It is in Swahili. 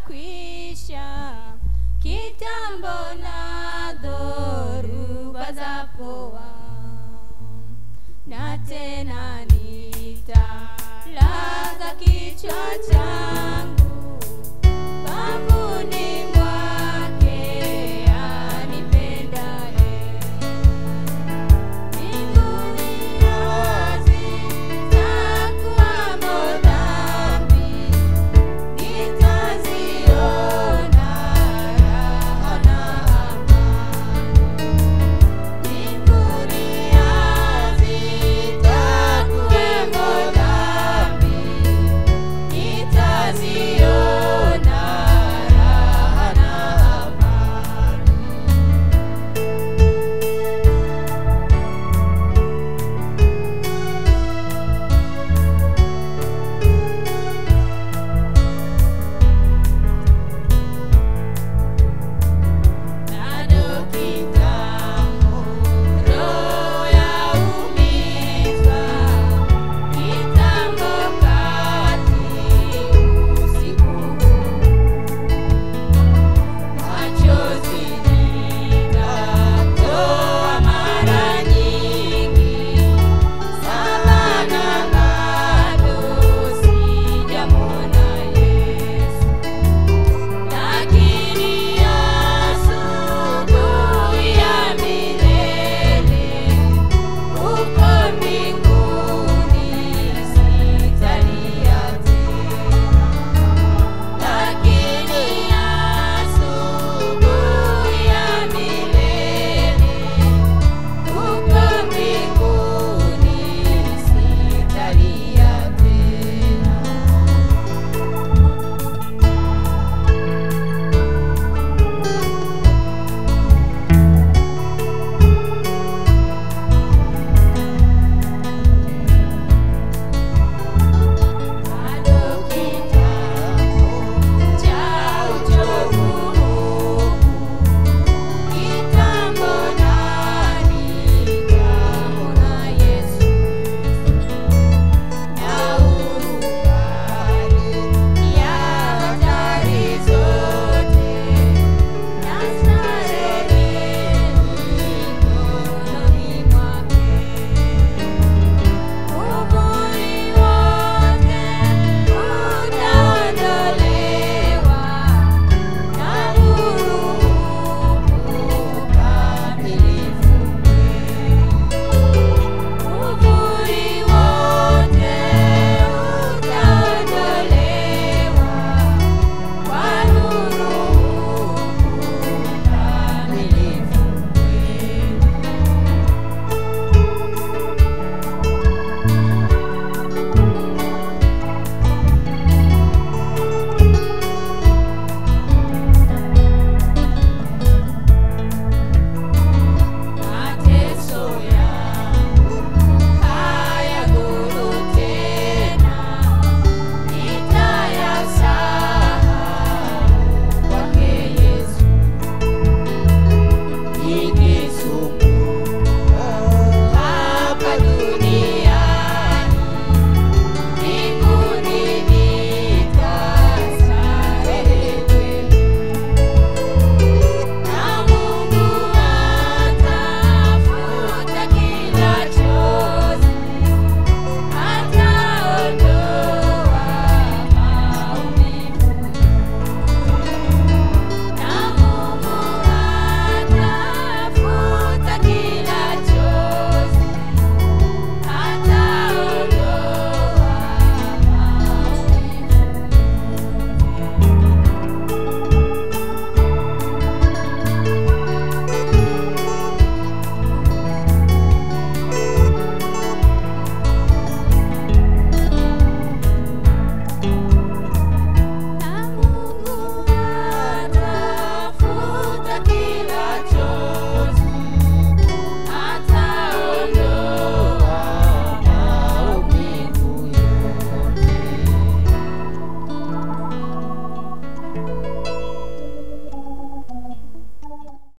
kwisha kitambo na dhoruba za poa. Na tena nitalaza kichwa changu.